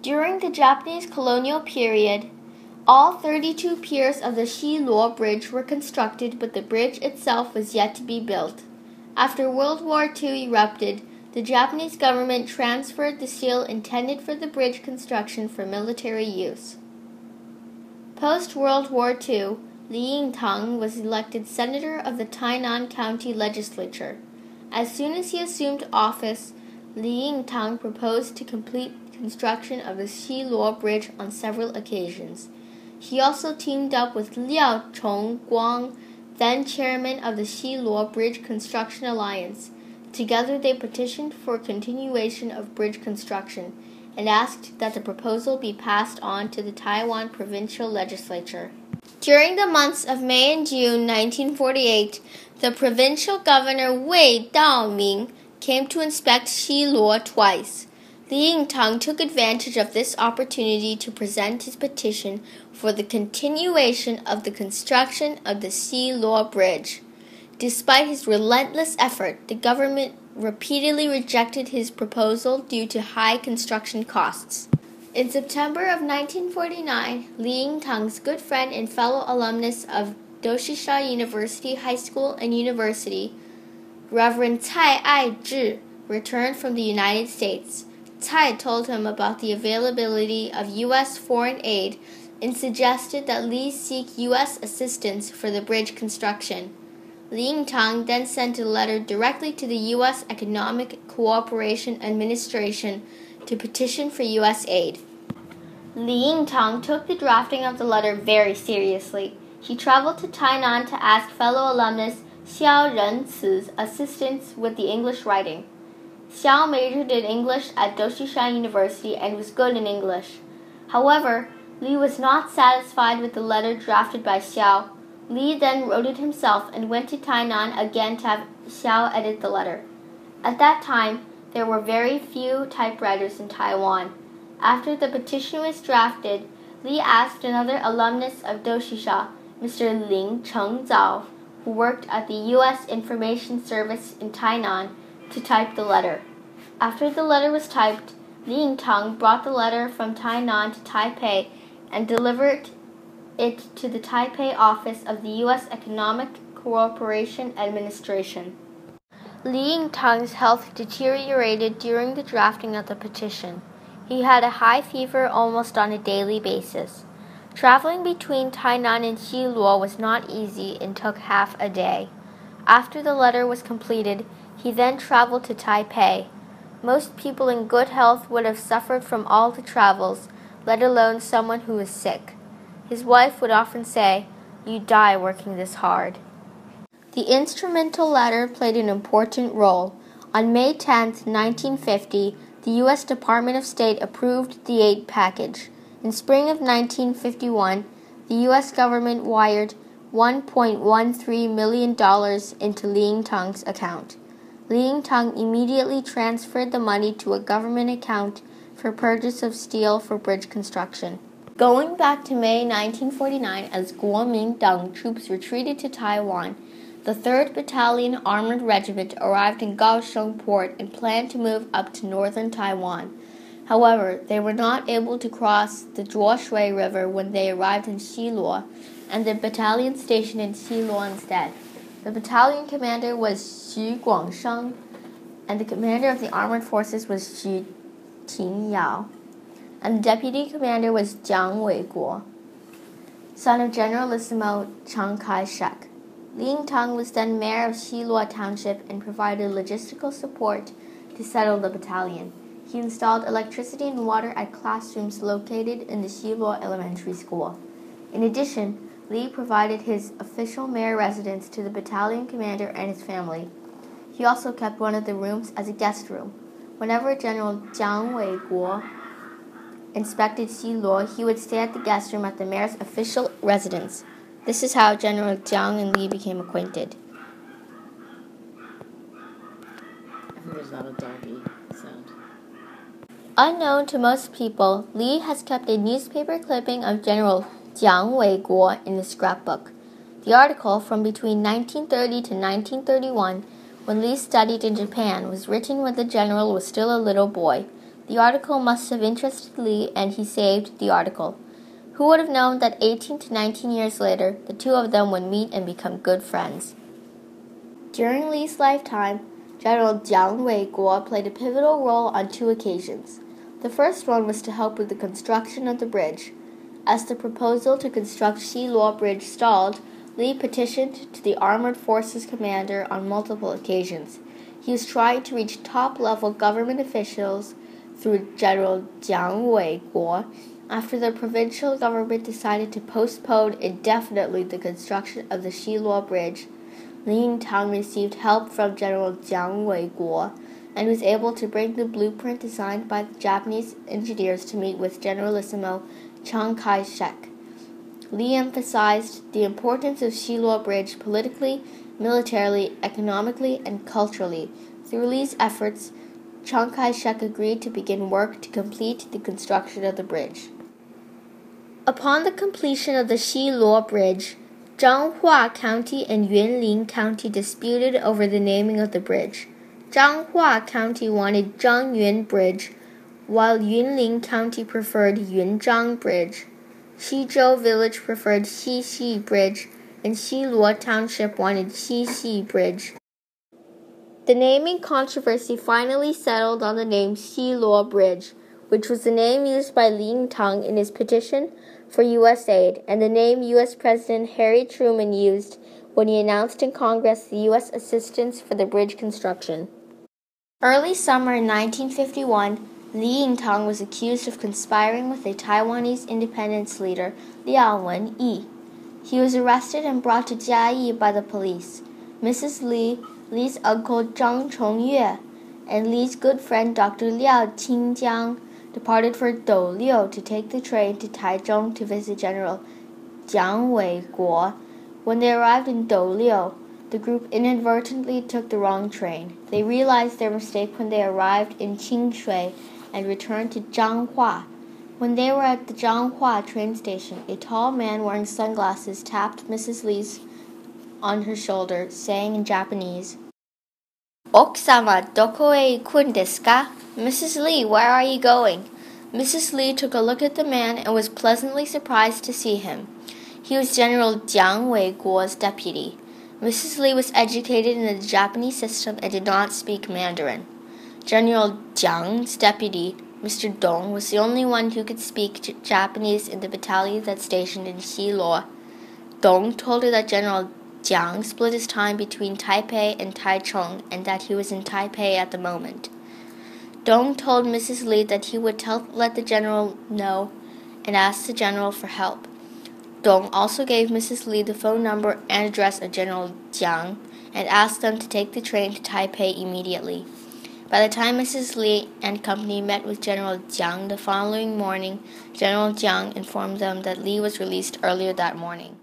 During the Japanese colonial period, all 32 piers of the Shiluo Bridge were constructed, but the bridge itself was yet to be built. After World War II erupted, the Japanese government transferred the steel intended for the bridge construction for military use. Post World War II, Li Yingtang was elected senator of the Tainan County Legislature. As soon as he assumed office, Li Yingtang proposed to complete construction of the Shiluo Bridge on several occasions. He also teamed up with Liao Chongguang, then chairman of the Shiluo Bridge Construction Alliance. Together they petitioned for continuation of bridge construction and asked that the proposal be passed on to the Taiwan provincial legislature. During the months of May and June 1948, the provincial governor Wei Daoming came to inspect Shiluo twice. Li Yingtang took advantage of this opportunity to present his petition for the continuation of the construction of the Shiluo Bridge. Despite his relentless effort, the government repeatedly rejected his proposal due to high construction costs. In September of 1949, Li Yingtang's good friend and fellow alumnus of Doshisha University High School and University, Reverend Cai Ai-zhi, returned from the United States. Cai told him about the availability of U.S. foreign aid and suggested that Li seek U.S. assistance for the bridge construction. Li Yingtang then sent a letter directly to the U.S. Economic Cooperation Administration to petition for U.S. aid. Li Yingtang took the drafting of the letter very seriously. He traveled to Tainan to ask fellow alumnus Xiao Renci's assistance with the English writing. Xiao majored in English at Doshisha University and was good in English. However, Li was not satisfied with the letter drafted by Xiao. Li then wrote it himself and went to Tainan again to have Xiao edit the letter. At that time, there were very few typewriters in Taiwan. After the petition was drafted, Li asked another alumnus of Doshisha, Mr. Ling Chengzao, who worked at the U.S. Information Service in Tainan, to type the letter. After the letter was typed, Li Yingtang brought the letter from Tainan to Taipei and delivered it to the Taipei office of the U.S. Economic Cooperation Administration. Li Yingtang's health deteriorated during the drafting of the petition. He had a high fever almost on a daily basis. Traveling between Tainan and Shiluo was not easy and took half a day. After the letter was completed, he then traveled to Taipei. Most people in good health would have suffered from all the travels, let alone someone who was sick. His wife would often say, You die working this hard. The instrumental letter played an important role. On May 10, 1950, the U.S. Department of State approved the aid package. In spring of 1951, the U.S. government wired $1.13 million into Li Tong's account. Li Yingtang immediately transferred the money to a government account for purchase of steel for bridge construction. Going back to May 1949, as Kuomintang troops retreated to Taiwan, the 3rd Battalion Armored Regiment arrived in Kaohsiung port and planned to move up to northern Taiwan. However, they were not able to cross the Zhuoshui River when they arrived in Shiluo, and the battalion stationed in Shiluo instead. The battalion commander was Xu Guangsheng, and the commander of the armored forces was Xu Tingyao, and the deputy commander was Jiang Weiguo, son of Generalissimo Chiang Kai-shek. Li Yingtang was then mayor of Shiluo Township and provided logistical support to settle the battalion. He installed electricity and water at classrooms located in the Shiluo Elementary School. In addition, Li provided his official mayor residence to the battalion commander and his family. He also kept one of the rooms as a guest room. Whenever General Jiang Weiguo inspected Shiluo, he would stay at the guest room at the mayor's official residence. This is how General Jiang and Li became acquainted. There's not a doggy sound. Unknown to most people, Li has kept a newspaper clipping of General Jiang Weiguo in his scrapbook. The article from between 1930 to 1931, when Li studied in Japan, was written when the general was still a little boy. The article must have interested Li, and he saved the article. Who would have known that 18 to 19 years later, the two of them would meet and become good friends? During Li's lifetime, General Jiang Weiguo played a pivotal role on two occasions. The first one was to help with the construction of the bridge. As the proposal to construct Xiluo Bridge stalled, Li petitioned to the Armored Forces commander on multiple occasions. He was trying to reach top level government officials through General Jiang Weiguo after the provincial government decided to postpone indefinitely the construction of the Xiluo Bridge. Li Yingtang received help from General Jiang Weiguo and was able to bring the blueprint designed by the Japanese engineers to meet with Generalissimo Chiang Kai shek. Li emphasized the importance of Xiluo Bridge politically, militarily, economically, and culturally. Through Li's efforts, Chiang Kai shek agreed to begin work to complete the construction of the bridge. Upon the completion of the Xiluo Bridge, Zhanghua County and Yunlin County disputed over the naming of the bridge. Zhanghua County wanted Zhangyun Bridge, while Yunlin County preferred Yunzhang Bridge. Xizhou Village preferred Xixi Bridge, and Xiluo Township wanted Xixi Bridge. The naming controversy finally settled on the name Xiluo Bridge, which was the name used by Li Yingtang in his petition for U.S. aid, and the name U.S. President Harry Truman used when he announced in Congress the U.S. assistance for the bridge construction. Early summer in 1951, Li Yingtang was accused of conspiring with a Taiwanese independence leader, Liao Wen-yi. He was arrested and brought to Jiayi by the police. Mrs. Li, Li's uncle Zhang Chongyue, and Li's good friend Dr. Liao Qingjiang departed for Douliu to take the train to Taichung to visit General Jiang Weiguo. When they arrived in Douliu, the group inadvertently took the wrong train. They realized their mistake when they arrived in Qingshui and returned to Zhanghua. When they were at the Zhanghua train station, a tall man wearing sunglasses tapped Mrs. Li's on her shoulder, saying in Japanese, Okusama, doko e ikun desu ka? Mrs. Li, where are you going? Mrs. Li took a look at the man and was pleasantly surprised to see him. He was General Jiang Wei Guo's deputy. Mrs. Li was educated in the Japanese system and did not speak Mandarin. General Jiang's deputy, Mr. Dong, was the only one who could speak Japanese in the battalion that stationed in Xiluo. Dong told her that General Jiang split his time between Taipei and Taichung and that he was in Taipei at the moment. Dong told Mrs. Li that he would tell, let the general know and ask the general for help. Dong also gave Mrs. Li the phone number and address of General Jiang and asked them to take the train to Taipei immediately. By the time Mrs. Li and company met with General Jiang the following morning, General Jiang informed them that Li was released earlier that morning.